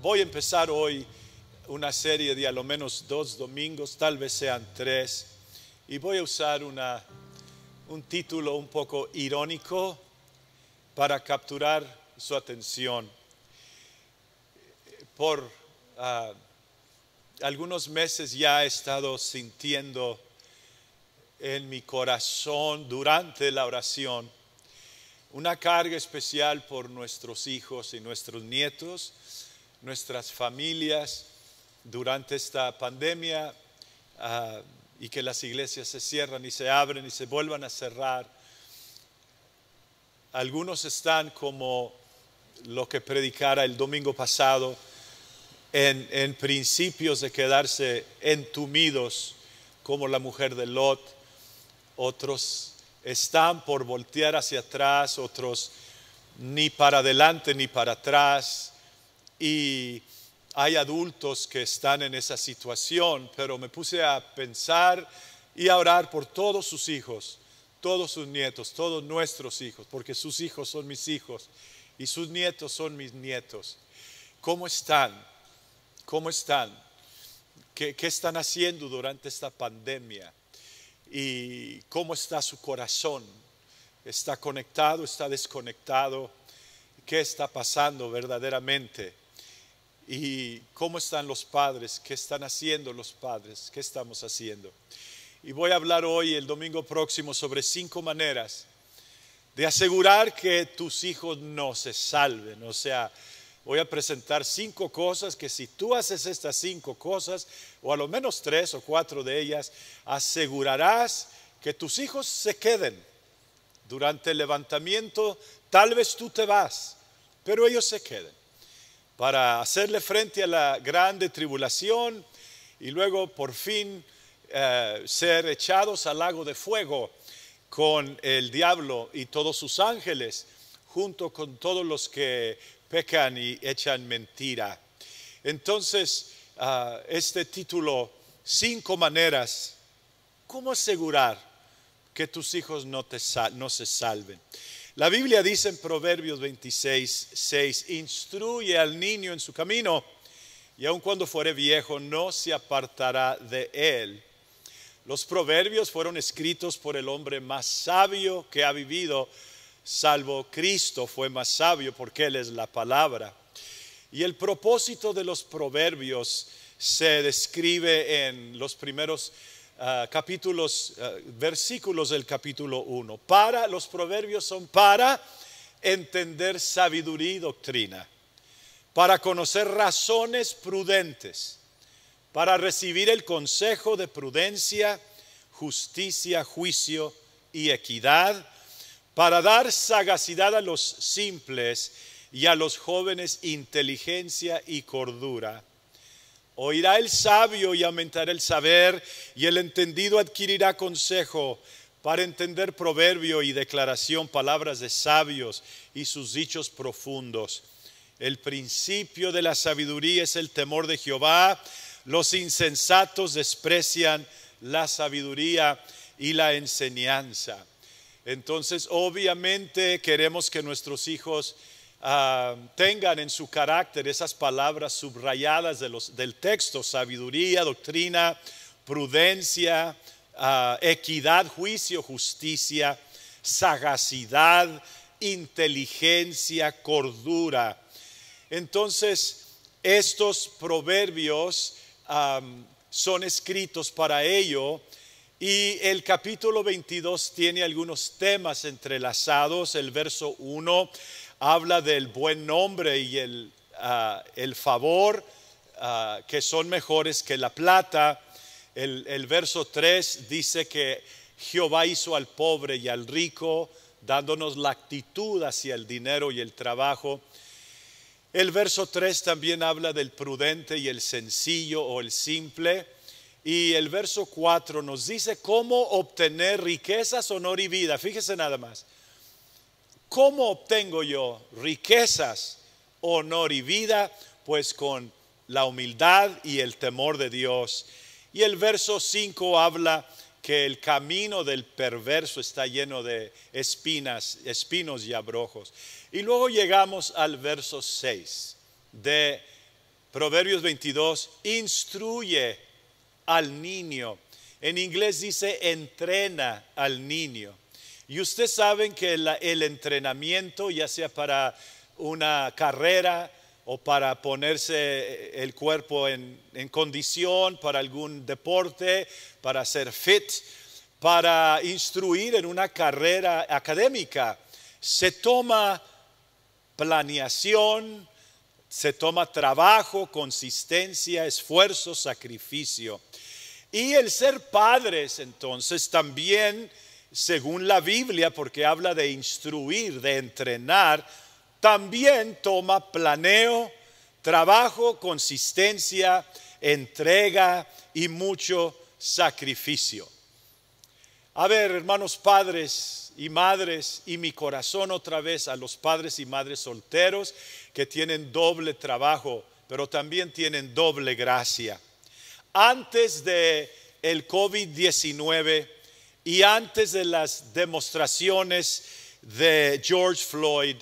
voy a empezar hoy una serie de a lo menos dos domingos, tal vez sean tres, y voy a usar un título un poco irónico para capturar su atención. Por ah, algunos meses ya he estado sintiendo en mi corazón durante la oración una carga especial por nuestros hijos y nuestros nietos, nuestras familias durante esta pandemia ah, y que las iglesias se cierran y se abren y se vuelvan a cerrar. Algunos están como lo que predicara el domingo pasado en, en principios de quedarse entumidos como la mujer de Lot, otros están por voltear hacia atrás, otros ni para adelante ni para atrás. Y hay adultos que están en esa situación, pero me puse a pensar y a orar por todos sus hijos, todos sus nietos, todos nuestros hijos, porque sus hijos son mis hijos y sus nietos son mis nietos. ¿Cómo están? ¿Cómo están? ¿Qué, qué están haciendo durante esta pandemia? y cómo está su corazón. ¿Está conectado? ¿Está desconectado? ¿Qué está pasando verdaderamente? ¿Y cómo están los padres? ¿Qué están haciendo los padres? ¿Qué estamos haciendo? Y voy a hablar hoy, el domingo próximo, sobre cinco maneras de asegurar que tus hijos no se salven. O sea, voy a presentar cinco cosas que si tú haces estas cinco cosas, o a lo menos tres o cuatro de ellas, asegurarás que tus hijos se queden. Durante el levantamiento, tal vez tú te vas, pero ellos se queden para hacerle frente a la grande tribulación y luego por fin eh, ser echados al lago de fuego con el diablo y todos sus ángeles, junto con todos los que pecan y echan mentira. Entonces, ah, este título, cinco maneras, ¿cómo asegurar que tus hijos no, te, no se salven? La Biblia dice en Proverbios 26, 6, instruye al niño en su camino y aun cuando fuere viejo no se apartará de él. Los proverbios fueron escritos por el hombre más sabio que ha vivido salvo Cristo fue más sabio porque Él es la palabra. Y el propósito de los proverbios se describe en los primeros ah, capítulos, ah, versículos del capítulo 1. Para, los proverbios son para entender sabiduría y doctrina, para conocer razones prudentes, para recibir el consejo de prudencia, justicia, juicio y equidad para dar sagacidad a los simples y a los jóvenes inteligencia y cordura. Oirá el sabio y aumentará el saber, y el entendido adquirirá consejo para entender proverbio y declaración, palabras de sabios y sus dichos profundos. El principio de la sabiduría es el temor de Jehová. Los insensatos desprecian la sabiduría y la enseñanza. Entonces, obviamente queremos que nuestros hijos ah, tengan en su carácter esas palabras subrayadas del texto, sabiduría, doctrina, prudencia, ah, equidad, juicio, justicia, sagacidad, inteligencia, cordura. Entonces, estos proverbios son escritos para ello y el capítulo 22 tiene algunos temas entrelazados. El verso 1 habla del buen nombre y el, ah, el favor, ah, que son mejores que la plata. El, el verso 3 dice que Jehová hizo al pobre y al rico, dándonos la actitud hacia el dinero y el trabajo. El verso 3 también habla del prudente y el sencillo o el simple. Y el verso 4 nos dice cómo obtener riquezas, honor y vida. Fíjese nada más. ¿Cómo obtengo yo riquezas, honor y vida? Pues con la humildad y el temor de Dios. Y el verso 5 habla que el camino del perverso está lleno de espinas, espinos y abrojos. Y luego llegamos al verso 6 de Proverbios 22, instruye al niño. En inglés dice entrena al niño. Y ustedes saben que el entrenamiento, ya sea para una carrera o para ponerse el cuerpo en, en condición, para algún deporte, para ser fit, para instruir en una carrera académica, se toma planeación, se toma trabajo, consistencia, esfuerzo, sacrificio. Y el ser padres entonces también, según la Biblia, porque habla de instruir, de entrenar, también toma planeo, trabajo, consistencia, entrega y mucho sacrificio. A ver, hermanos padres y madres, y mi corazón otra vez a los padres y madres solteros que tienen doble trabajo, pero también tienen doble gracia. Antes de el COVID-19 y antes de las demostraciones de George Floyd,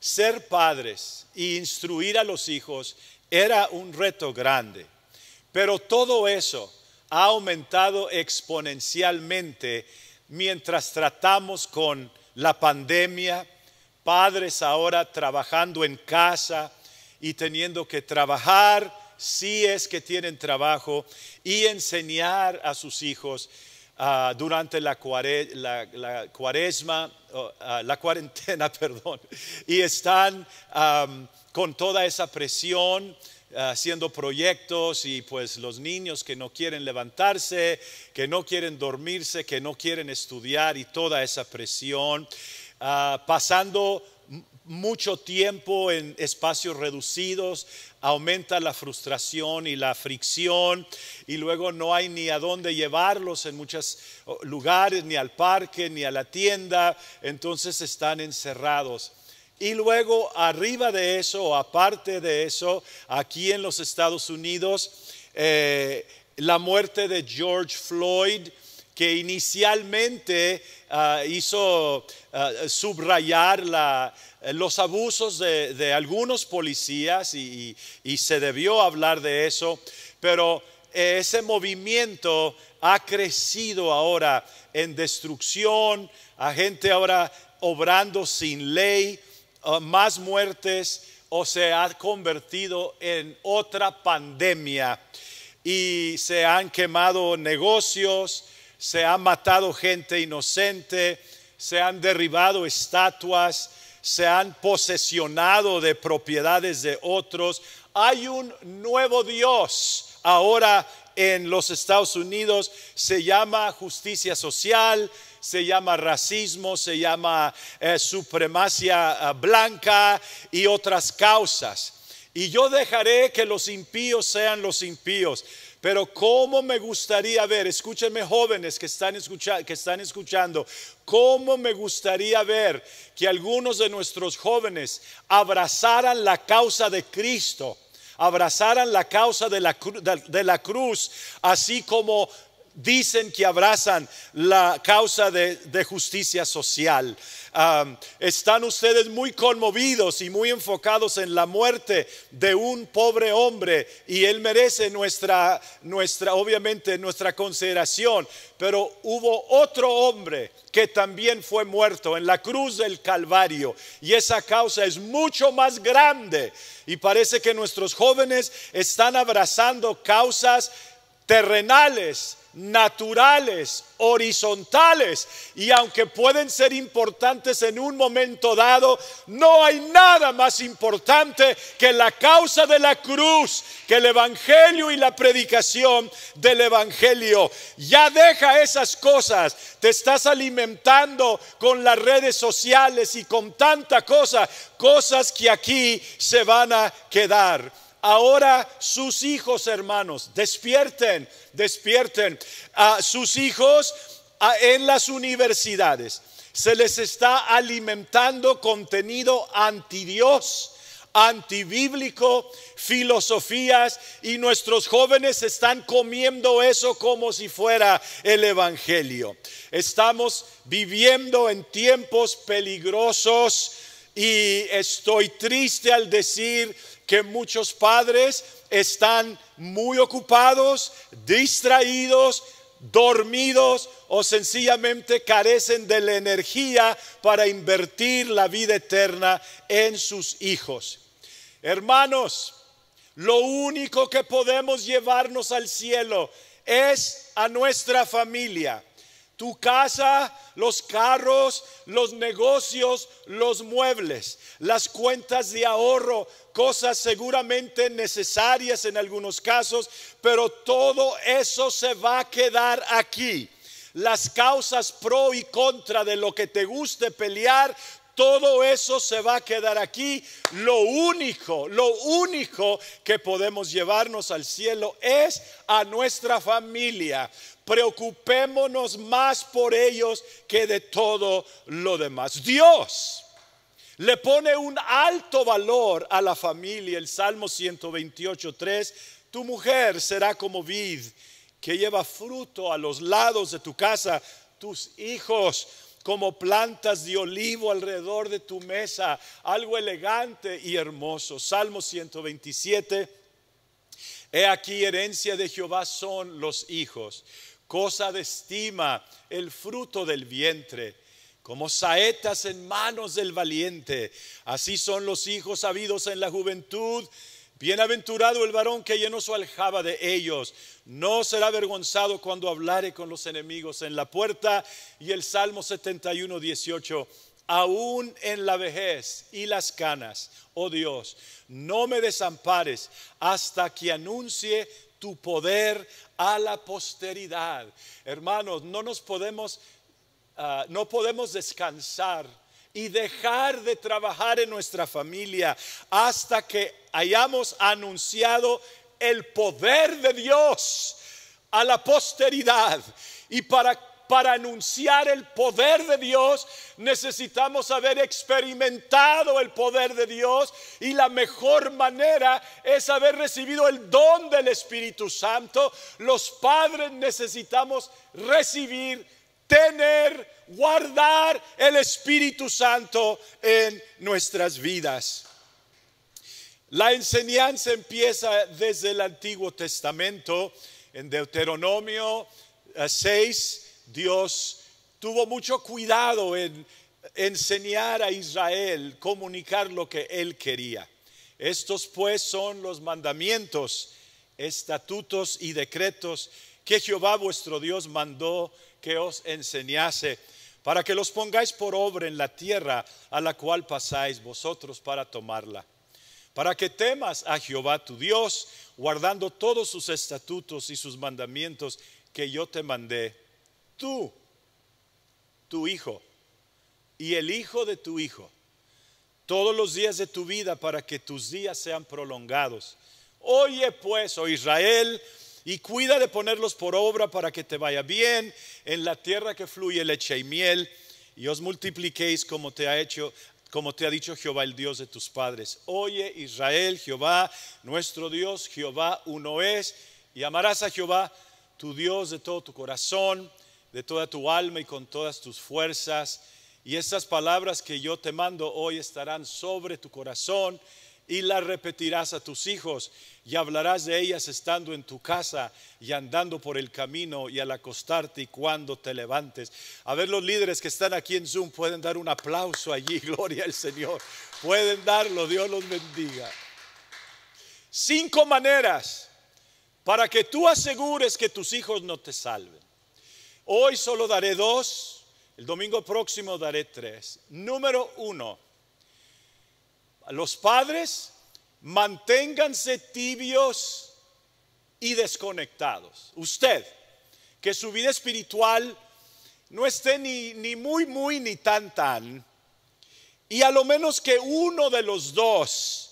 ser padres e instruir a los hijos era un reto grande. Pero todo eso ha aumentado exponencialmente mientras tratamos con la pandemia, padres ahora trabajando en casa y teniendo que trabajar si es que tienen trabajo y enseñar a sus hijos Ah, durante la, cuaresma, ah, la cuarentena, perdón, y están con toda esa presión haciendo proyectos y pues los niños que no quieren levantarse, que no quieren dormirse, que no quieren estudiar y toda esa presión, ah, pasando mucho tiempo en espacios reducidos, aumenta la frustración y la fricción y luego no hay ni a dónde llevarlos en muchos lugares, ni al parque, ni a la tienda, entonces están encerrados. Y luego arriba de eso, o aparte de eso, aquí en los Estados Unidos, eh, la muerte de George Floyd, que inicialmente ah, hizo ah, subrayar los abusos de, algunos policías y, se debió hablar de eso, pero ese movimiento ha crecido ahora en destrucción, a gente ahora obrando sin ley, más muertes o se ha convertido en otra pandemia. Y se han quemado negocios, se ha matado gente inocente, se han derribado estatuas, se han posesionado de propiedades de otros. Hay un nuevo Dios ahora en los Estados Unidos, se llama justicia social, se llama racismo, se llama eh, supremacia eh, blanca y otras causas. Y yo dejaré que los impíos sean los impíos. Pero cómo me gustaría ver, escúchenme jóvenes que están, escuchando, que están escuchando, cómo me gustaría ver que algunos de nuestros jóvenes abrazaran la causa de Cristo, abrazaran la causa de la, de la cruz, así como dicen que abrazan la causa de, justicia social. están ustedes muy conmovidos y muy enfocados en la muerte de un pobre hombre y él merece nuestra, nuestra, obviamente, nuestra consideración. Pero hubo otro hombre que también fue muerto en la cruz del Calvario y esa causa es mucho más grande y parece que nuestros jóvenes están abrazando causas terrenales naturales, horizontales, y aunque pueden ser importantes en un momento dado, no hay nada más importante que la causa de la cruz, que el Evangelio y la predicación del Evangelio. Ya deja esas cosas, te estás alimentando con las redes sociales y con tanta cosa, cosas que aquí se van a quedar. Ahora sus hijos, hermanos, despierten, despierten. A sus hijos en las universidades se les está alimentando contenido anti Dios, antibíblico, filosofías y nuestros jóvenes están comiendo eso como si fuera el Evangelio. Estamos viviendo en tiempos peligrosos y estoy triste al decir que muchos padres están muy ocupados, distraídos, dormidos o sencillamente carecen de la energía para invertir la vida eterna en sus hijos. Hermanos, lo único que podemos llevarnos al cielo es a nuestra familia. Tu casa, los carros, los negocios, los muebles, las cuentas de ahorro, cosas seguramente necesarias en algunos casos, pero todo eso se va a quedar aquí. Las causas pro y contra de lo que te guste pelear, todo eso se va a quedar aquí. Lo único, lo único que podemos llevarnos al cielo es a nuestra familia. Preocupémonos más por ellos que de todo lo demás. Dios le pone un alto valor a la familia. El Salmo 128, 3. Tu mujer será como vid que lleva fruto a los lados de tu casa. Tus hijos como plantas de olivo alrededor de tu mesa, algo elegante y hermoso. Salmo 127. He aquí herencia de Jehová son los hijos, cosa de estima el fruto del vientre, como saetas en manos del valiente. Así son los hijos habidos en la juventud Bienaventurado el varón que llenó su aljaba de ellos. No será avergonzado cuando hablare con los enemigos en la puerta. Y el Salmo 71, 18. Aún en la vejez y las canas, oh Dios, no me desampares hasta que anuncie tu poder a la posteridad. Hermanos, no nos podemos, ah, no podemos descansar y dejar de trabajar en nuestra familia hasta que hayamos anunciado el poder de Dios a la posteridad. Y para, para anunciar el poder de Dios necesitamos haber experimentado el poder de Dios y la mejor manera es haber recibido el don del Espíritu Santo. Los padres necesitamos recibir, tener, guardar el Espíritu Santo en nuestras vidas. La enseñanza empieza desde el Antiguo Testamento. En Deuteronomio 6, eh, Dios tuvo mucho cuidado en enseñar a Israel, comunicar lo que él quería. Estos pues son los mandamientos, estatutos y decretos que Jehová vuestro Dios mandó que os enseñase para que los pongáis por obra en la tierra a la cual pasáis vosotros para tomarla. Para que temas a Jehová tu Dios, guardando todos sus estatutos y sus mandamientos que yo te mandé, tú, tu hijo y el hijo de tu hijo, todos los días de tu vida para que tus días sean prolongados. Oye pues, oh Israel, y cuida de ponerlos por obra para que te vaya bien en la tierra que fluye leche y miel y os multipliquéis como te ha hecho como te ha dicho Jehová el Dios de tus padres. Oye Israel, Jehová, nuestro Dios, Jehová uno es, y amarás a Jehová, tu Dios, de todo tu corazón, de toda tu alma y con todas tus fuerzas. Y estas palabras que yo te mando hoy estarán sobre tu corazón y las repetirás a tus hijos y hablarás de ellas estando en tu casa y andando por el camino y al acostarte y cuando te levantes. A ver, los líderes que están aquí en Zoom pueden dar un aplauso allí, gloria al Señor. Pueden darlo, Dios los bendiga. Cinco maneras para que tú asegures que tus hijos no te salven. Hoy solo daré dos, el domingo próximo daré tres. Número uno los padres, manténganse tibios y desconectados. Usted, que su vida espiritual no esté ni, ni muy, muy, ni tan, tan, y a lo menos que uno de los dos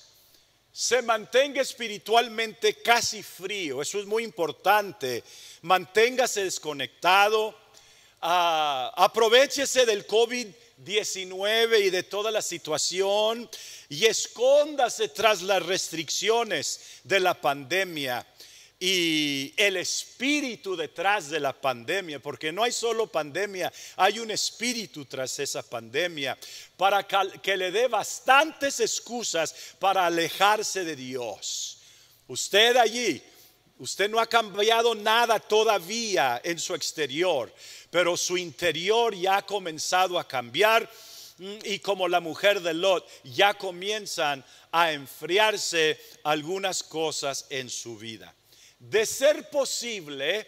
se mantenga espiritualmente casi frío, eso es muy importante, manténgase desconectado, uh, aprovechese del COVID 19 y de toda la situación y escóndase tras las restricciones de la pandemia. y el espíritu detrás de la pandemia, porque no hay solo pandemia, hay un espíritu tras esa pandemia, para que le dé bastantes excusas para alejarse de Dios. Usted allí, usted no ha cambiado nada todavía en su exterior, pero su interior ya ha comenzado a cambiar mm, y como la mujer de Lot, ya comienzan a enfriarse algunas cosas en su vida de ser posible,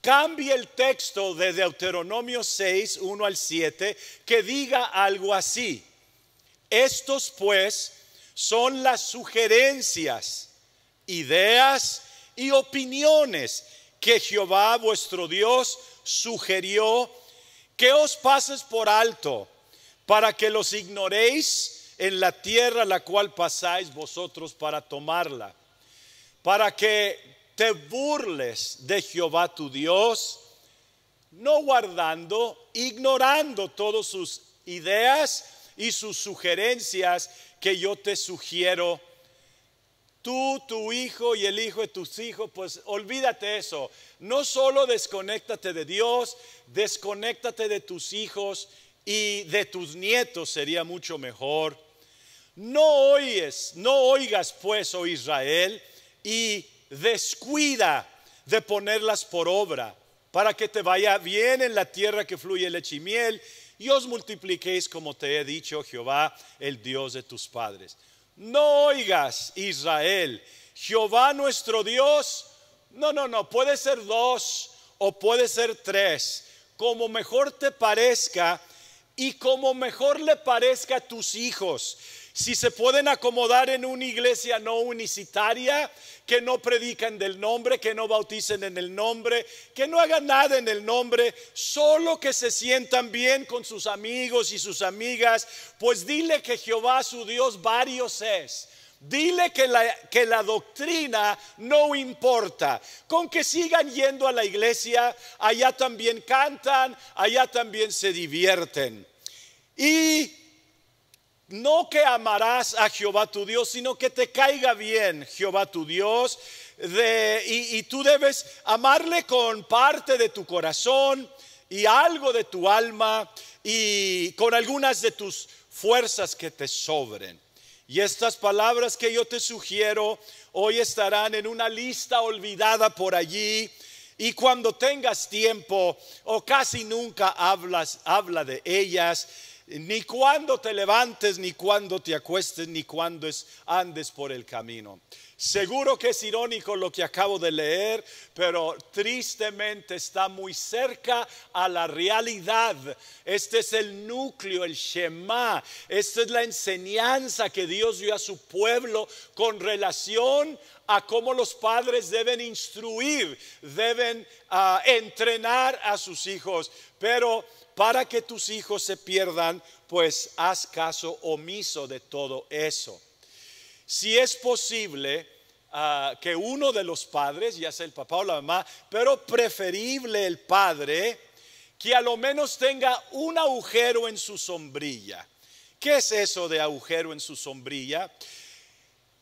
cambie el texto de Deuteronomio 6, 1 al 7, que diga algo así. Estos pues son las sugerencias, ideas y opiniones que Jehová vuestro Dios sugirió que os pases por alto para que los ignoréis en la tierra la cual pasáis vosotros para tomarla, para que te burles de Jehová tu Dios, no guardando, ignorando todas sus ideas y sus sugerencias que yo te sugiero. Tú, tu hijo y el hijo de tus hijos, pues olvídate eso. No solo desconéctate de Dios, desconéctate de tus hijos y de tus nietos sería mucho mejor. No oyes, no oigas pues, oh Israel, y descuida de ponerlas por obra, para que te vaya bien en la tierra que fluye leche y miel, y os multipliquéis como te he dicho Jehová, el Dios de tus padres. No oigas, Israel, Jehová nuestro Dios, no, no, no, puede ser dos o puede ser tres, como mejor te parezca y como mejor le parezca a tus hijos si se pueden acomodar en una iglesia no unicitaria, que no predican del nombre, que no bauticen en el nombre, que no hagan nada en el nombre, solo que se sientan bien con sus amigos y sus amigas, pues dile que Jehová su Dios varios es. Dile que la, que la doctrina no importa, con que sigan yendo a la iglesia, allá también cantan, allá también se divierten. Y no que amarás a Jehová tu Dios, sino que te caiga bien Jehová tu Dios. y, y tú debes amarle con parte de tu corazón y algo de tu alma y con algunas de tus fuerzas que te sobren. Y estas palabras que yo te sugiero hoy estarán en una lista olvidada por allí. Y cuando tengas tiempo o casi nunca hablas, habla de ellas ni cuando te levantes, ni cuando te acuestes, ni cuando andes por el camino. Seguro que es irónico lo que acabo de leer, pero tristemente está muy cerca a la realidad. Este es el núcleo, el Shema. Esta es la enseñanza que Dios dio a su pueblo con relación a cómo los padres deben instruir, deben ah, entrenar a sus hijos. Pero para que tus hijos se pierdan, pues haz caso omiso de todo eso. Si es posible ah, que uno de los padres, ya sea el papá o la mamá, pero preferible el padre, que a lo menos tenga un agujero en su sombrilla. ¿Qué es eso de agujero en su sombrilla?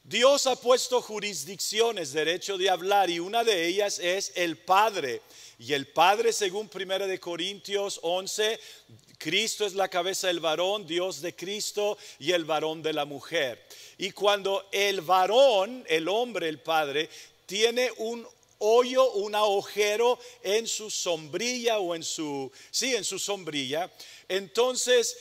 Dios ha puesto jurisdicciones, derecho de hablar, y una de ellas es el Padre. Y el Padre, según 1 de Corintios 11, Cristo es la cabeza del varón, Dios de Cristo y el varón de la mujer. Y cuando el varón, el hombre, el Padre, tiene un hoyo, un agujero en su sombrilla o en su, sí, en su sombrilla, entonces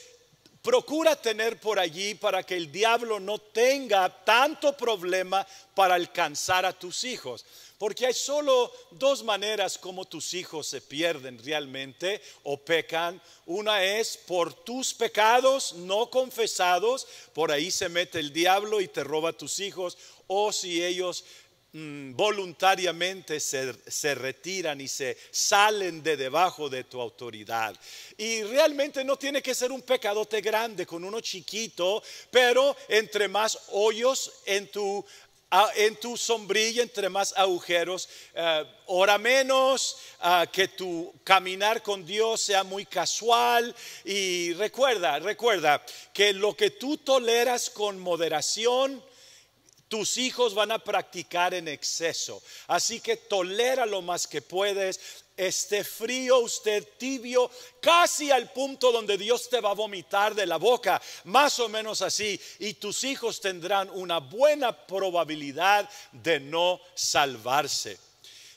procura tener por allí para que el diablo no tenga tanto problema para alcanzar a tus hijos. Porque hay solo dos maneras como tus hijos se pierden realmente o pecan. Una es por tus pecados no confesados, por ahí se mete el diablo y te roba tus hijos, o si ellos voluntariamente se, se, retiran y se salen de debajo de tu autoridad. Y realmente no tiene que ser un pecadote grande con uno chiquito, pero entre más hoyos en tu en tu sombrilla, entre más agujeros, eh, ora menos, que tu caminar con Dios sea muy casual y recuerda, recuerda que lo que tú toleras con moderación, tus hijos van a practicar en exceso. Así que tolera lo más que puedes. Esté frío usted, tibio, casi al punto donde Dios te va a vomitar de la boca, más o menos así. Y tus hijos tendrán una buena probabilidad de no salvarse.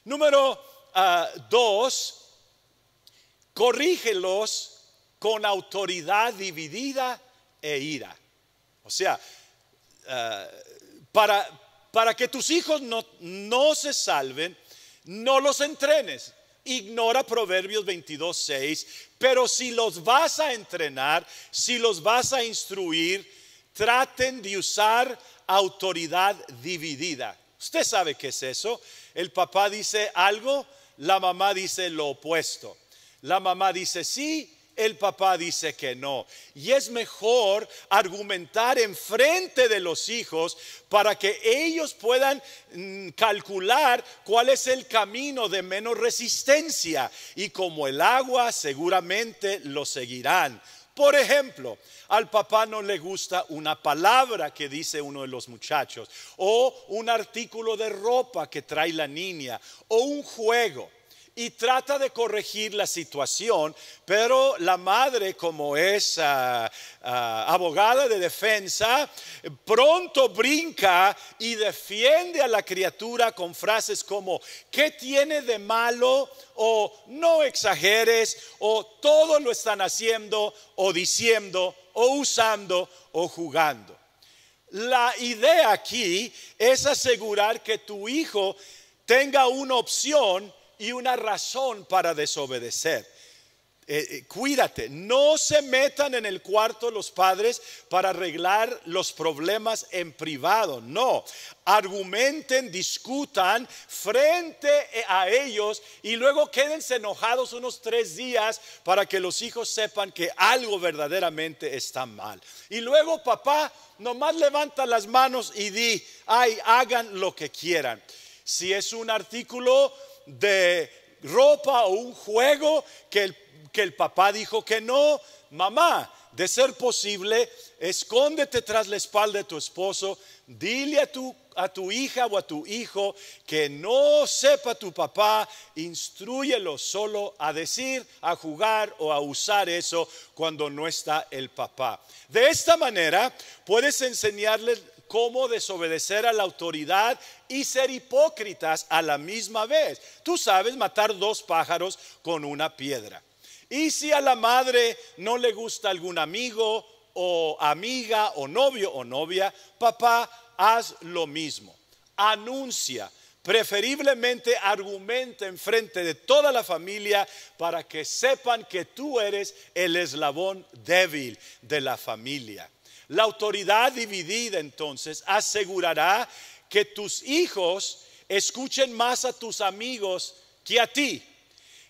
Número ah, dos, corrígelos con autoridad dividida e ira. O sea, ah, para, que tus hijos no, no se salven, no los entrenes. Ignora Proverbios 22, 6. Pero si los vas a entrenar, si los vas a instruir, traten de usar autoridad dividida. Usted sabe qué es eso. El papá dice algo, la mamá dice lo opuesto. La mamá dice sí, el papá dice que no. Y es mejor argumentar en frente de los hijos para que ellos puedan mm, calcular cuál es el camino de menos resistencia. Y como el agua, seguramente lo seguirán. Por ejemplo, al papá no le gusta una palabra que dice uno de los muchachos, o un artículo de ropa que trae la niña, o un juego y trata de corregir la situación, pero la madre, como es ah, ah, abogada de defensa, pronto brinca y defiende a la criatura con frases como, ¿qué tiene de malo? o no exageres, o todo lo están haciendo, o diciendo, o usando, o jugando. La idea aquí es asegurar que tu hijo tenga una opción y una razón para desobedecer. Eh, eh, cuídate, no se metan en el cuarto los padres para arreglar los problemas en privado, no, argumenten, discutan frente a ellos y luego quédense enojados unos tres días para que los hijos sepan que algo verdaderamente está mal. Y luego papá nomás levanta las manos y di, ay, hagan lo que quieran. Si es un artículo de ropa o un juego que el, que el papá dijo que no, mamá, de ser posible, escóndete tras la espalda de tu esposo, dile a tu, a tu hija o a tu hijo que no sepa tu papá, instruyelo solo a decir, a jugar o a usar eso cuando no está el papá. De esta manera puedes enseñarles cómo desobedecer a la autoridad y ser hipócritas a la misma vez. Tú sabes matar dos pájaros con una piedra. Y si a la madre no le gusta algún amigo o amiga o novio o novia, papá, haz lo mismo. Anuncia, preferiblemente argumenta en frente de toda la familia para que sepan que tú eres el eslabón débil de la familia. La autoridad dividida entonces asegurará que tus hijos escuchen más a tus amigos que a ti,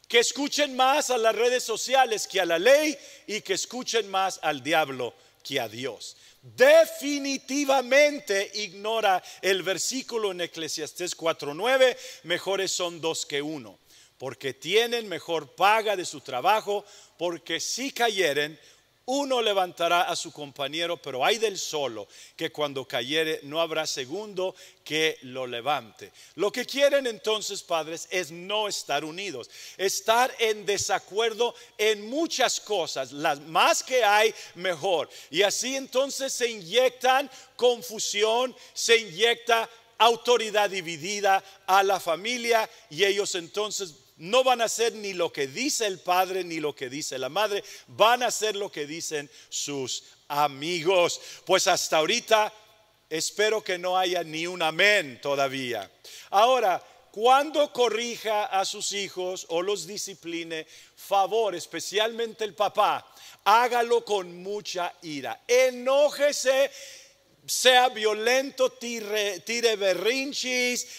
que escuchen más a las redes sociales que a la ley y que escuchen más al diablo que a Dios. Definitivamente ignora el versículo en Eclesiastés 4:9, mejores son dos que uno, porque tienen mejor paga de su trabajo, porque si cayeren, uno levantará a su compañero, pero hay del solo que cuando cayere no habrá segundo que lo levante. Lo que quieren entonces, padres, es no estar unidos, estar en desacuerdo en muchas cosas, las más que hay, mejor. Y así entonces se inyectan confusión, se inyecta autoridad dividida a la familia y ellos entonces no van a hacer ni lo que dice el padre ni lo que dice la madre, van a hacer lo que dicen sus amigos. Pues hasta ahorita espero que no haya ni un amén todavía. Ahora, cuando corrija a sus hijos o los discipline, favor, especialmente el papá, hágalo con mucha ira. Enójese sea violento, tire, tire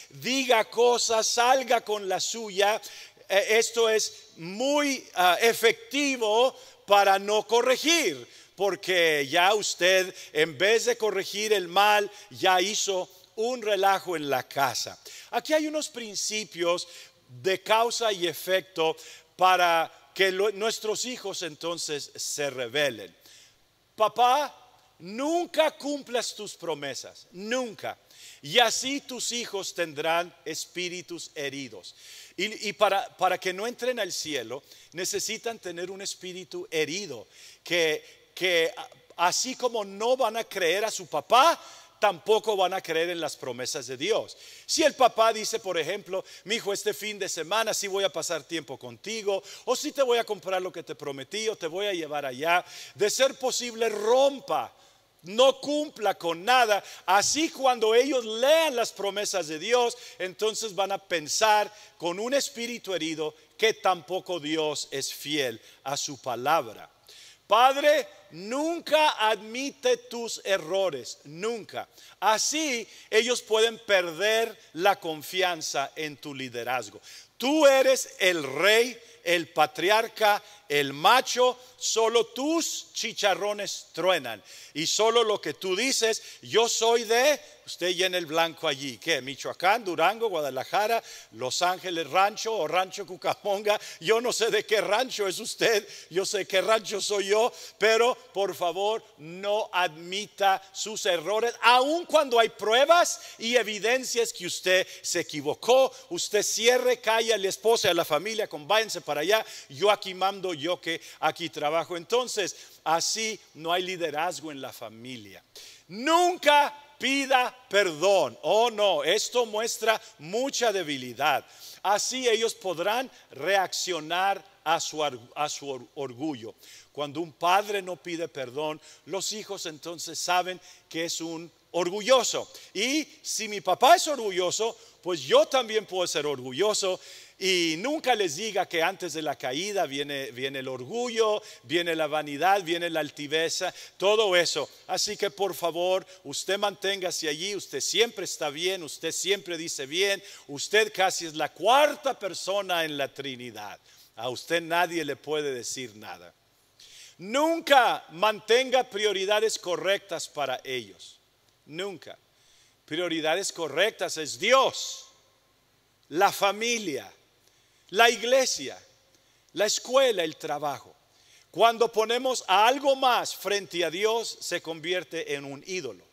diga cosas, salga con la suya. Eh, esto es muy ah, efectivo para no corregir, porque ya usted, en vez de corregir el mal, ya hizo un relajo en la casa. Aquí hay unos principios de causa y efecto para que nuestros hijos entonces se rebelen. Papá, Nunca cumplas tus promesas, nunca. y así tus hijos tendrán espíritus heridos. Y, para, para, que no entren al cielo, necesitan tener un espíritu herido, que, que así como no van a creer a su papá, tampoco van a creer en las promesas de Dios. Si el papá dice, por ejemplo, mi hijo, este fin de semana sí voy a pasar tiempo contigo, o si te voy a comprar lo que te prometí, o te voy a llevar allá, de ser posible, rompa no cumpla con nada. Así cuando ellos lean las promesas de Dios, entonces van a pensar con un espíritu herido que tampoco Dios es fiel a su palabra. Padre, nunca admite tus errores, nunca. Así ellos pueden perder la confianza en tu liderazgo. Tú eres el rey, el patriarca, el macho, solo tus chicharrones truenan. Y solo lo que tú dices, yo soy de, usted llena el blanco allí. ¿Qué? Michoacán, Durango, Guadalajara, Los Ángeles, Rancho o Rancho Cucamonga. Yo no sé de qué rancho es usted, yo sé qué rancho soy yo, pero por favor no admita sus errores, aun cuando hay pruebas y evidencias que usted se equivocó. Usted cierre, calla a la y a la familia, con váyanse para allá. Yo aquí mando yo que aquí trabajo. Entonces, así no hay liderazgo en la familia. Nunca pida perdón. Oh no, esto muestra mucha debilidad. Así ellos podrán reaccionar a su, a su, orgullo. Cuando un padre no pide perdón, los hijos entonces saben que es un orgulloso. Y si mi papá es orgulloso, pues yo también puedo ser orgulloso y nunca les diga que antes de la caída viene, viene el orgullo, viene la vanidad, viene la altiveza, todo eso. Así que por favor, usted manténgase allí, usted siempre está bien, usted siempre dice bien, usted casi es la cuarta persona en la Trinidad. A usted nadie le puede decir nada. Nunca mantenga prioridades correctas para ellos. Nunca. Prioridades correctas es Dios, la familia, la iglesia, la escuela, el trabajo. Cuando ponemos a algo más frente a Dios, se convierte en un ídolo.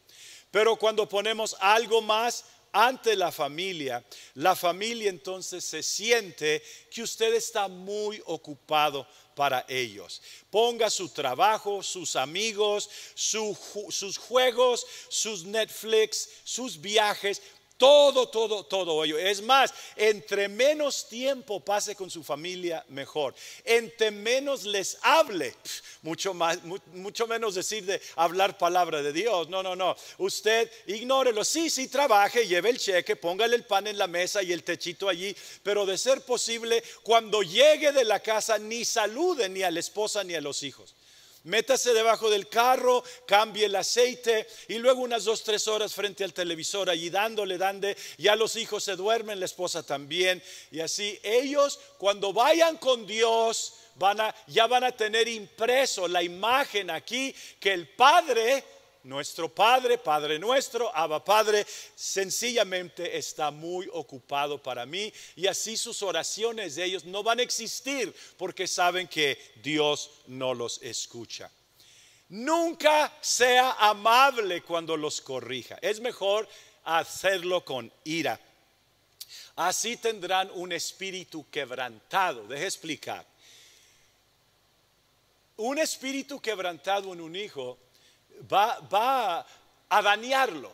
Pero cuando ponemos algo más ante la familia, la familia entonces se siente que usted está muy ocupado para ellos. Ponga su trabajo, sus amigos, sus juegos, sus Netflix, sus viajes, todo, todo, todo ello. Es más, entre menos tiempo pase con su familia, mejor. Entre menos les hable, mucho, más, mucho menos decir de hablar palabra de Dios. No, no, no. Usted ignórelo. Sí, sí, trabaje, lleve el cheque, póngale el pan en la mesa y el techito allí. Pero de ser posible, cuando llegue de la casa, ni salude ni a la esposa ni a los hijos. Métase debajo del carro, cambie el aceite y luego unas dos, tres horas frente al televisor allí dándole, dándole, ya los hijos se duermen, la esposa también. Y así ellos cuando vayan con Dios van a, ya van a tener impreso la imagen aquí que el Padre nuestro Padre, Padre nuestro, Abba Padre, sencillamente está muy ocupado para mí y así sus oraciones de ellos no van a existir porque saben que Dios no los escucha. Nunca sea amable cuando los corrija. Es mejor hacerlo con ira. Así tendrán un espíritu quebrantado. Deje explicar. Un espíritu quebrantado en un hijo va, a dañarlo.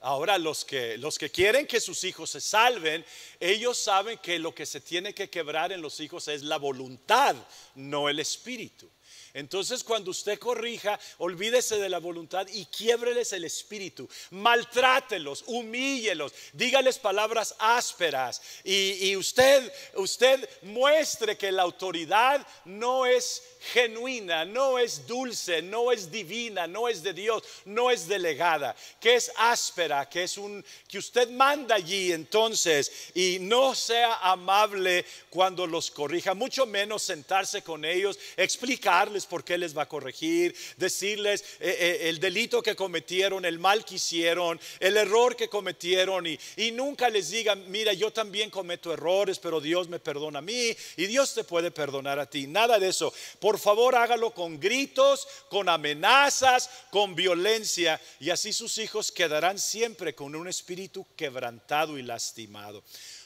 Ahora los que, los que quieren que sus hijos se salven, ellos saben que lo que se tiene que quebrar en los hijos es la voluntad, no el espíritu. Entonces cuando usted corrija, olvídese de la voluntad y quiebreles el espíritu, maltrátelos, humíllelos, dígales palabras ásperas y, y usted, usted muestre que la autoridad no es genuina, no es dulce, no es divina, no es de Dios, no es delegada, que es áspera, que es un que usted manda allí entonces y no sea amable cuando los corrija, mucho menos sentarse con ellos, explicarles por qué les va a corregir, decirles eh, eh, el delito que cometieron, el mal que hicieron, el error que cometieron y, y nunca les diga, mira, yo también cometo errores, pero Dios me perdona a mí y Dios te puede perdonar a ti. Nada de eso. Por favor, hágalo con gritos, con amenazas, con violencia, y así sus hijos quedarán siempre con un espíritu quebrantado y lastimado.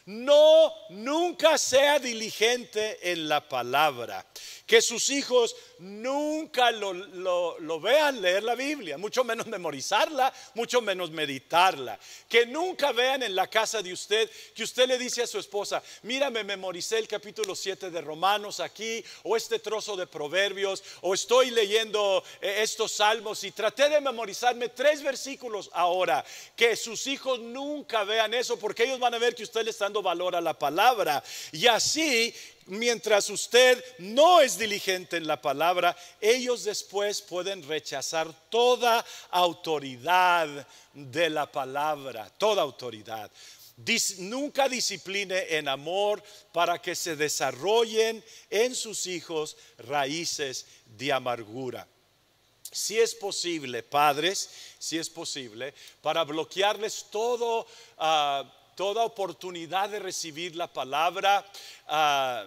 No, nunca sea diligente en la palabra. Que sus hijos nunca lo, vean leer la Biblia, mucho menos memorizarla, mucho menos meditarla. Que nunca vean en la casa de usted que usted le dice a su esposa, mira, me memoricé el capítulo 7 de Romanos aquí, o este trozo de Proverbios, o estoy leyendo eh, estos salmos y traté de memorizarme tres versículos ahora. Que sus hijos nunca vean eso, porque ellos van a ver que usted le está dando valor a la palabra. Y así mientras usted no es diligente en la palabra, ellos después pueden rechazar toda autoridad de la palabra, toda autoridad. nunca discipline en amor para que se desarrollen en sus hijos raíces de amargura. Si es posible, padres, si es posible, para bloquearles todo... Ah, toda oportunidad de recibir la palabra. Ah,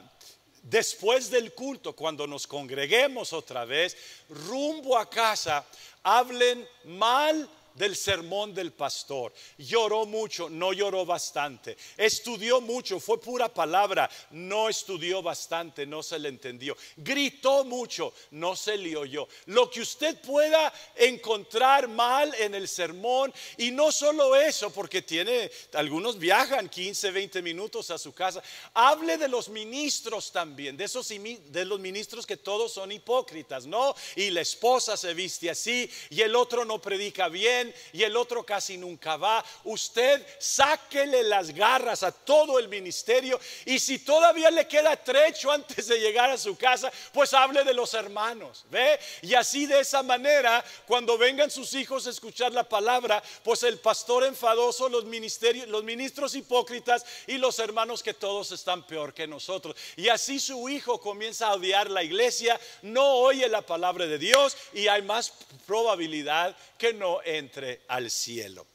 después del culto, cuando nos congreguemos otra vez, rumbo a casa, hablen mal del sermón del pastor. Lloró mucho, no lloró bastante. Estudió mucho, fue pura palabra, no estudió bastante, no se le entendió. Gritó mucho, no se le oyó. Lo que usted pueda encontrar mal en el sermón, y no solo eso, porque tiene, algunos viajan 15, 20 minutos a su casa. Hable de los ministros también, de esos de los ministros que todos son hipócritas, ¿no? Y la esposa se viste así y el otro no predica bien y el otro casi nunca va. Usted sáquele las garras a todo el ministerio y si todavía le queda trecho antes de llegar a su casa, pues hable de los hermanos, ¿ve? Y así de esa manera, cuando vengan sus hijos a escuchar la palabra, pues el pastor enfadoso, los ministerios, los ministros hipócritas y los hermanos que todos están peor que nosotros. Y así su hijo comienza a odiar la iglesia, no oye la palabra de Dios y hay más probabilidad que no entre al cielo.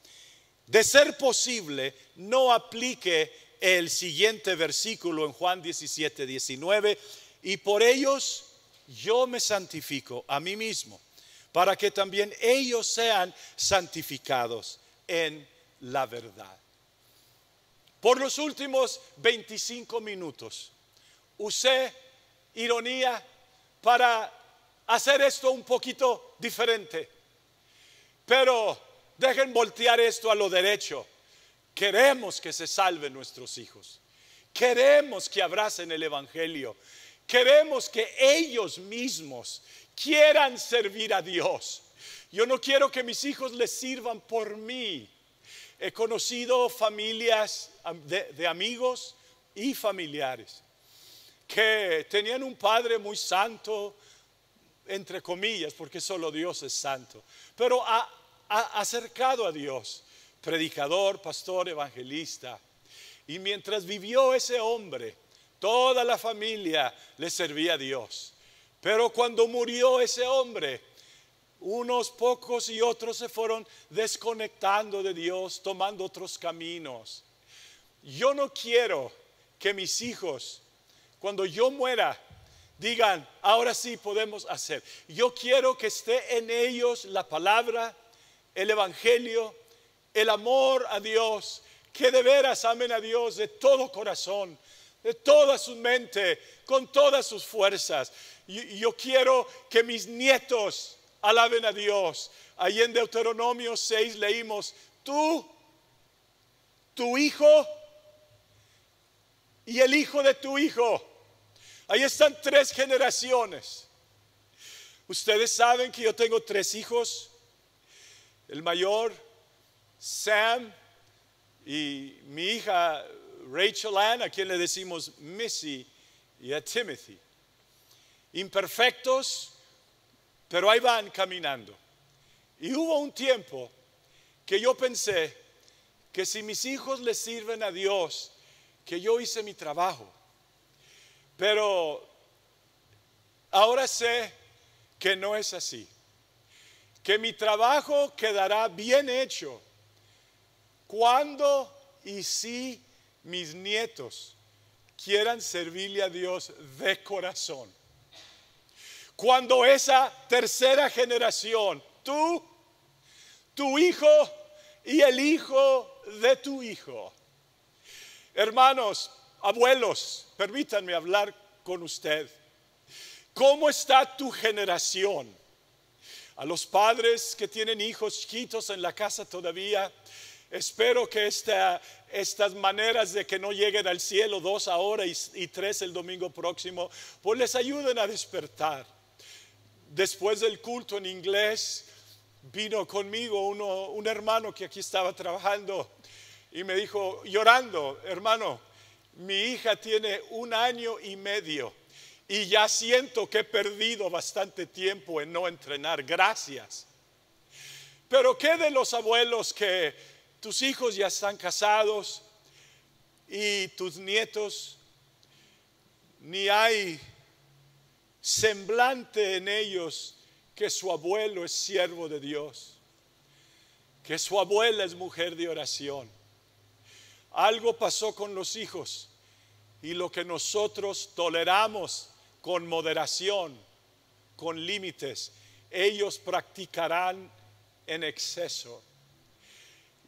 De ser posible, no aplique el siguiente versículo en Juan 17, 19, y por ellos yo me santifico a mí mismo, para que también ellos sean santificados en la verdad. Por los últimos 25 minutos usé ironía para hacer esto un poquito diferente. Pero dejen voltear esto a lo derecho. Queremos que se salven nuestros hijos. Queremos que abracen el Evangelio. Queremos que ellos mismos quieran servir a Dios. Yo no quiero que mis hijos les sirvan por mí. He conocido familias de, de amigos y familiares que tenían un padre muy santo, entre comillas, porque solo Dios es santo, pero ha, acercado a Dios, predicador, pastor, evangelista. Y mientras vivió ese hombre, toda la familia le servía a Dios. Pero cuando murió ese hombre, unos pocos y otros se fueron desconectando de Dios, tomando otros caminos. Yo no quiero que mis hijos, cuando yo muera, digan, ahora sí podemos hacer. Yo quiero que esté en ellos la palabra, el Evangelio, el amor a Dios, que de veras amen a Dios de todo corazón, de toda su mente, con todas sus fuerzas. Y yo quiero que mis nietos alaben a Dios. Ahí en Deuteronomio 6 leímos, tú, tu hijo y el hijo de tu hijo Ahí están tres generaciones. Ustedes saben que yo tengo tres hijos. El mayor, Sam, y mi hija Rachel Ann, a quien le decimos Missy, y a Timothy. Imperfectos, pero ahí van caminando. Y hubo un tiempo que yo pensé que si mis hijos le sirven a Dios, que yo hice mi trabajo. Pero ahora sé que no es así. Que mi trabajo quedará bien hecho cuando y si mis nietos quieran servirle a Dios de corazón. Cuando esa tercera generación, tú, tu hijo y el hijo de tu hijo. Hermanos, abuelos, permítanme hablar con usted. ¿Cómo está tu generación? A los padres que tienen hijos chiquitos en la casa todavía, espero que estas maneras de que no lleguen al cielo dos ahora y, y tres el domingo próximo, pues les ayuden a despertar. Después del culto en inglés, vino conmigo uno, un hermano que aquí estaba trabajando y me dijo, llorando, hermano, mi hija tiene un año y medio y ya siento que he perdido bastante tiempo en no entrenar. Gracias. Pero ¿qué de los abuelos que tus hijos ya están casados y tus nietos ni hay semblante en ellos que su abuelo es siervo de Dios, que su abuela es mujer de oración? Algo pasó con los hijos y lo que nosotros toleramos con moderación, con límites, ellos practicarán en exceso.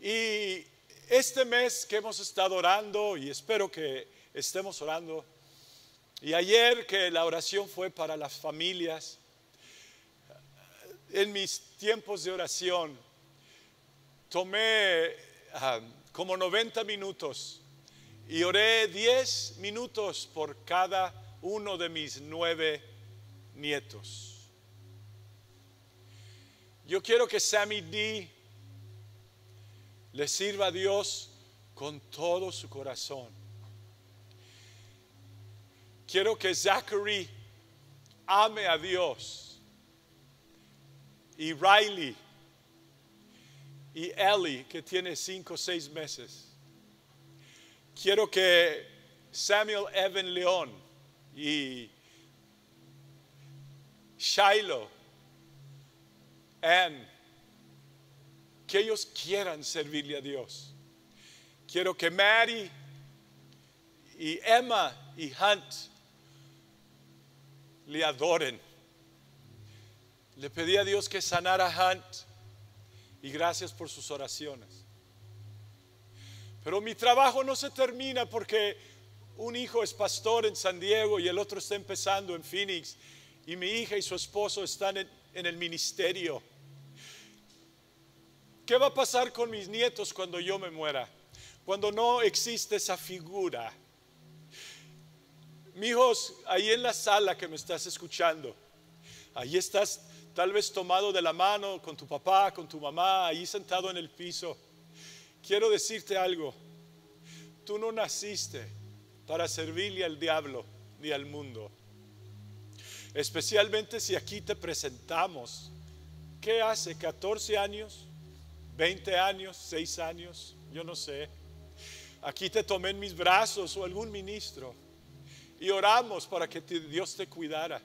Y este mes que hemos estado orando, y espero que estemos orando, y ayer que la oración fue para las familias, en mis tiempos de oración tomé ah, como 90 minutos y oré 10 minutos por cada uno de mis nueve nietos. Yo quiero que Sammy D le sirva a Dios con todo su corazón. Quiero que Zachary ame a Dios. Y Riley y Ellie, que tiene cinco o seis meses. Quiero que Samuel Evan León y Shiloh, Ann, que ellos quieran servirle a Dios. Quiero que Mary y Emma y Hunt le adoren. Le pedí a Dios que sanara a Hunt y gracias por sus oraciones. Pero mi trabajo no se termina porque un hijo es pastor en San Diego y el otro está empezando en Phoenix y mi hija y su esposo están en, el ministerio. ¿Qué va a pasar con mis nietos cuando yo me muera? Cuando no existe esa figura. Mi hijos, ahí en la sala que me estás escuchando, ahí estás tal vez tomado de la mano con tu papá, con tu mamá, ahí sentado en el piso. Quiero decirte algo, tú no naciste para servirle al diablo ni al mundo. Especialmente si aquí te presentamos. ¿Qué hace? ¿14 años? ¿20 años? ¿6 años? Yo no sé. Aquí te tomé en mis brazos o algún ministro y oramos para que Dios te cuidara.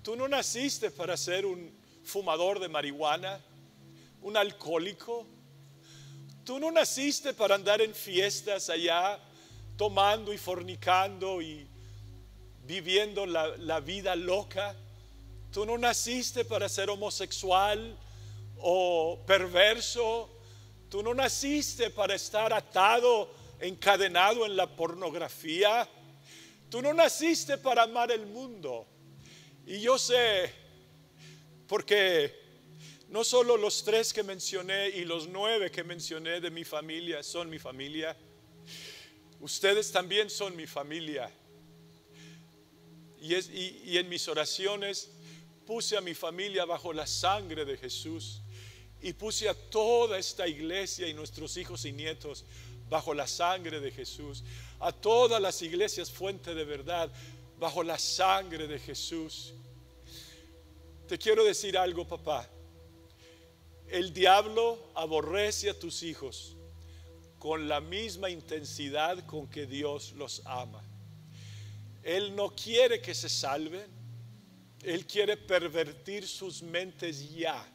Tú no naciste para ser un fumador de marihuana, un alcohólico. Tú no naciste para andar en fiestas allá, tomando y fornicando y viviendo la, la vida loca. Tú no naciste para ser homosexual o perverso. Tú no naciste para estar atado, encadenado en la pornografía. Tú no naciste para amar el mundo. Y yo sé porque no solo los tres que mencioné y los nueve que mencioné de mi familia son mi familia, ustedes también son mi familia. Y, en mis oraciones puse a mi familia bajo la sangre de Jesús y puse a toda esta iglesia y nuestros hijos y nietos bajo la sangre de Jesús, a todas las iglesias fuente de verdad bajo la sangre de Jesús. Te quiero decir algo, papá. El diablo aborrece a tus hijos con la misma intensidad con que Dios los ama. Él no quiere que se salven. Él quiere pervertir sus mentes ya.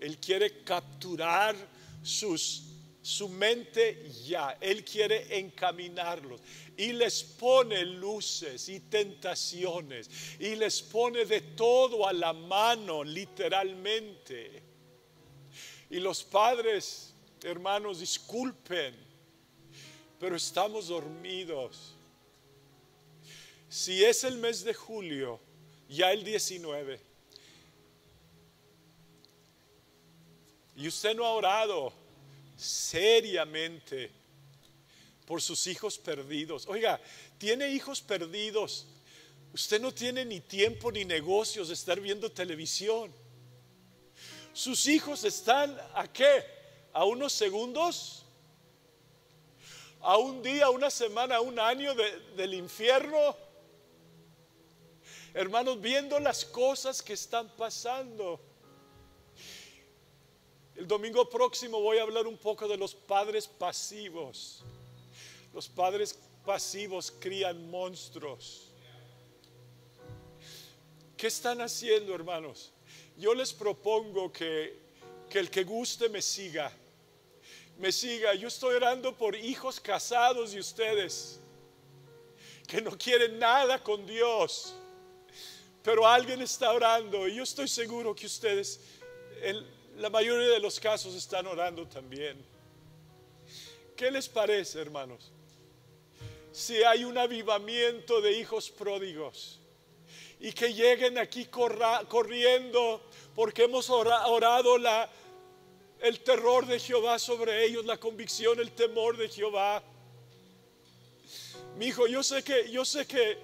Él quiere capturar sus su mente ya. Él quiere encaminarlos y les pone luces y tentaciones y les pone de todo a la mano, literalmente. Y los padres, hermanos, disculpen, pero estamos dormidos. Si es el mes de julio, ya el 19, y usted no ha orado seriamente por sus hijos perdidos. Oiga, tiene hijos perdidos. Usted no tiene ni tiempo ni negocios de estar viendo televisión. Sus hijos están a qué? A unos segundos, a un día, a una semana, a un año del infierno. Hermanos, viendo las cosas que están pasando. El domingo próximo voy a hablar un poco de los padres pasivos. Los padres pasivos crían monstruos. ¿Qué están haciendo, hermanos? Yo les propongo que, que el que guste me siga. Me siga. Yo estoy orando por hijos casados de ustedes que no quieren nada con Dios. Pero alguien está orando y yo estoy seguro que ustedes, en la mayoría de los casos, están orando también. ¿Qué les parece, hermanos? si hay un avivamiento de hijos pródigos y que lleguen aquí corriendo porque hemos orado la, el terror de Jehová sobre ellos, la convicción, el temor de Jehová. Mi hijo, yo sé que yo sé que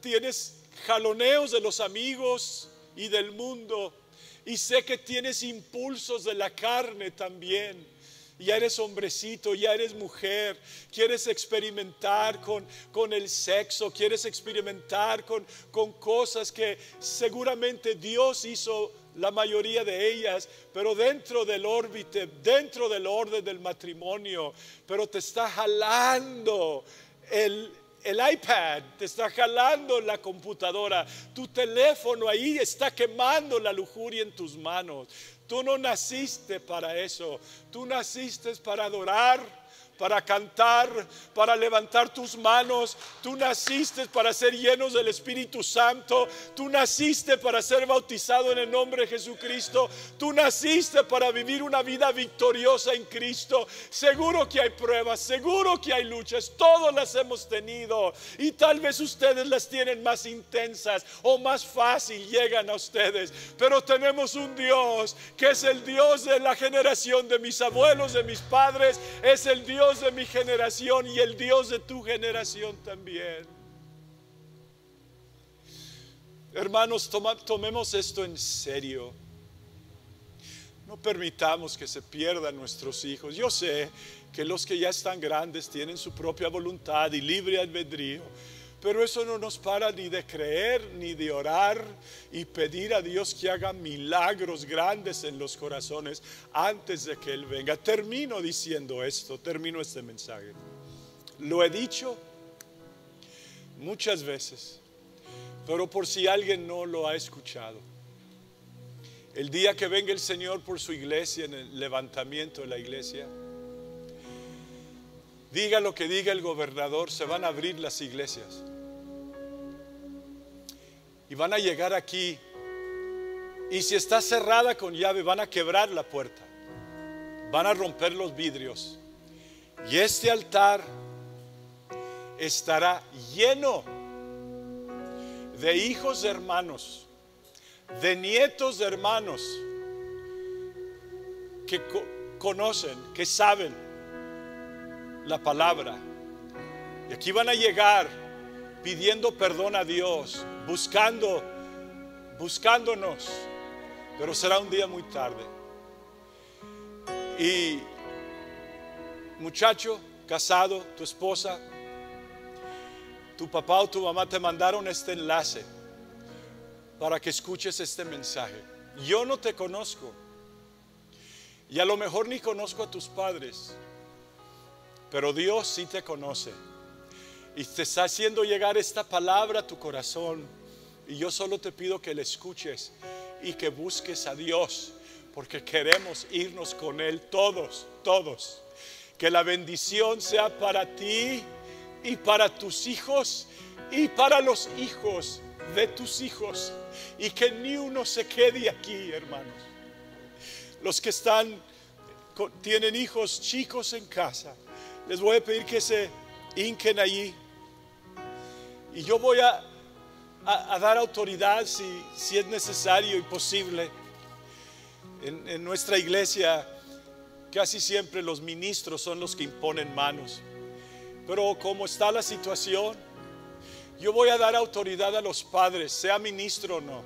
tienes jaloneos de los amigos y del mundo y sé que tienes impulsos de la carne también. Ya eres hombrecito, ya eres mujer, quieres experimentar con, con el sexo, quieres experimentar con, con cosas que seguramente Dios hizo la mayoría de ellas, pero dentro del órbite, dentro del orden del matrimonio, pero te está jalando el, el iPad, te está jalando la computadora, tu teléfono ahí está quemando la lujuria en tus manos. Tú no naciste para eso. Tú naciste para adorar para cantar, para levantar tus manos. Tú naciste para ser llenos del Espíritu Santo. Tú naciste para ser bautizado en el nombre de Jesucristo. Tú naciste para vivir una vida victoriosa en Cristo. Seguro que hay pruebas, seguro que hay luchas. Todos las hemos tenido. Y tal vez ustedes las tienen más intensas o más fácil llegan a ustedes. Pero tenemos un Dios que es el Dios de la generación de mis abuelos, de mis padres. Es el Dios de mi generación y el Dios de tu generación también. Hermanos, tomemos esto en serio. No permitamos que se pierdan nuestros hijos. Yo sé que los que ya están grandes tienen su propia voluntad y libre albedrío pero eso no nos para ni de creer, ni de orar y pedir a Dios que haga milagros grandes en los corazones antes de que Él venga. Termino diciendo esto, termino este mensaje. Lo he dicho muchas veces, pero por si alguien no lo ha escuchado. El día que venga el Señor por su iglesia, en el levantamiento de la iglesia, diga lo que diga el gobernador, se van a abrir las iglesias y van a llegar aquí. Y si está cerrada con llave van a quebrar la puerta, van a romper los vidrios. Y este altar estará lleno de hijos de hermanos, de nietos de hermanos que conocen, que saben la palabra. Y aquí van a llegar pidiendo perdón a Dios, buscando, buscándonos, pero será un día muy tarde. Y muchacho, casado, tu esposa, tu papá o tu mamá te mandaron este enlace para que escuches este mensaje. Yo no te conozco y a lo mejor ni conozco a tus padres, pero Dios sí te conoce y te está haciendo llegar esta palabra a tu corazón. Y yo solo te pido que la escuches y que busques a Dios, porque queremos irnos con Él todos, todos. Que la bendición sea para ti y para tus hijos y para los hijos de tus hijos. Y que ni uno se quede aquí, hermanos. Los que están, tienen hijos chicos en casa, les voy a pedir que se hinquen allí. Y yo voy a, dar autoridad si, si, es necesario y posible. En, en nuestra iglesia casi siempre los ministros son los que imponen manos. Pero como está la situación, yo voy a dar autoridad a los padres, sea ministro o no,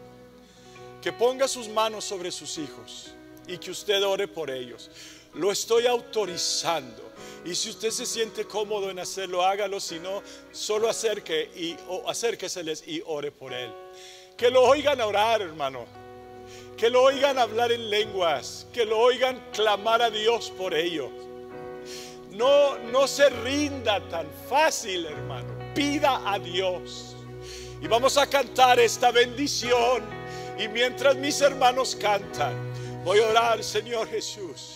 que ponga sus manos sobre sus hijos y que usted ore por ellos. Lo estoy autorizando. Y si usted se siente cómodo en hacerlo, hágalo. Si no, solo acerque y acérqueseles y ore por él. Que lo oigan orar, hermano. Que lo oigan hablar en lenguas. Que lo oigan clamar a Dios por ellos. No, no se rinda tan fácil, hermano. Pida a Dios. Y vamos a cantar esta bendición. Y mientras mis hermanos cantan, voy a orar, Señor Jesús.